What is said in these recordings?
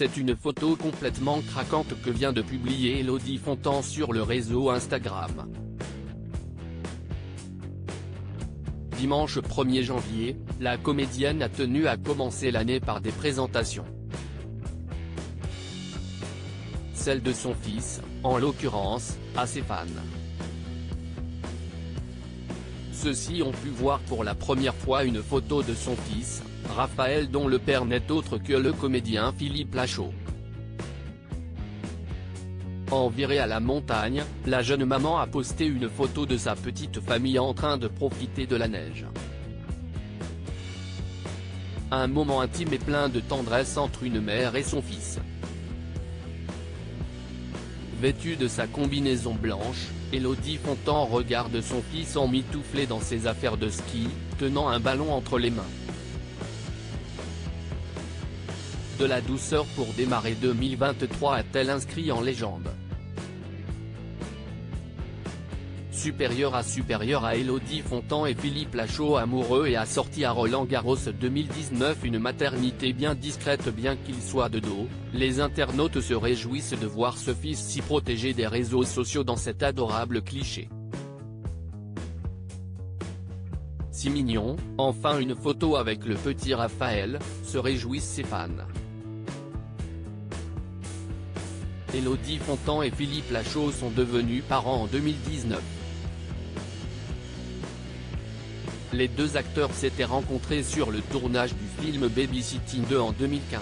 C'est une photo complètement craquante que vient de publier Elodie Fontan sur le réseau Instagram. Dimanche 1er janvier, la comédienne a tenu à commencer l'année par des présentations. Celle de son fils, en l'occurrence, à ses fans. Ceux-ci ont pu voir pour la première fois une photo de son fils, Raphaël dont le père n'est autre que le comédien Philippe Lachaud. En virée à la montagne, la jeune maman a posté une photo de sa petite famille en train de profiter de la neige. Un moment intime et plein de tendresse entre une mère et son fils. Vêtue de sa combinaison blanche, Elodie Fontan regarde son fils emmitouflé dans ses affaires de ski, tenant un ballon entre les mains. De la douceur pour démarrer 2023 a-t-elle inscrit en légende? Supérieur à supérieur à Elodie Fontan et Philippe Lachaud amoureux et a sorti à Roland Garros 2019 une maternité bien discrète bien qu'il soit de dos, les internautes se réjouissent de voir ce fils si protégé des réseaux sociaux dans cet adorable cliché. Si mignon, enfin une photo avec le petit Raphaël, se réjouissent ses fans. Elodie Fontan et Philippe Lachaud sont devenus parents en 2019. Les deux acteurs s'étaient rencontrés sur le tournage du film Babysitting 2 en 2015.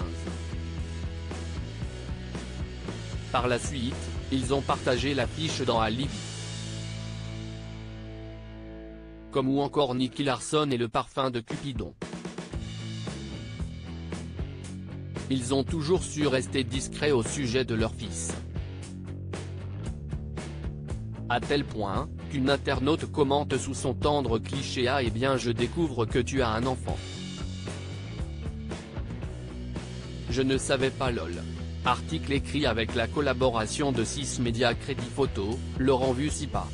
Par la suite, ils ont partagé l'affiche dans Alibi. Comme ou encore Nicky Larson et le parfum de Cupidon. Ils ont toujours su rester discrets au sujet de leur fils. À tel point, qu'une internaute commente sous son tendre cliché Ah eh bien je découvre que tu as un enfant. Je ne savais pas lol. Article écrit avec la collaboration de 6 médias Crédit Photo, Laurent Vucipa.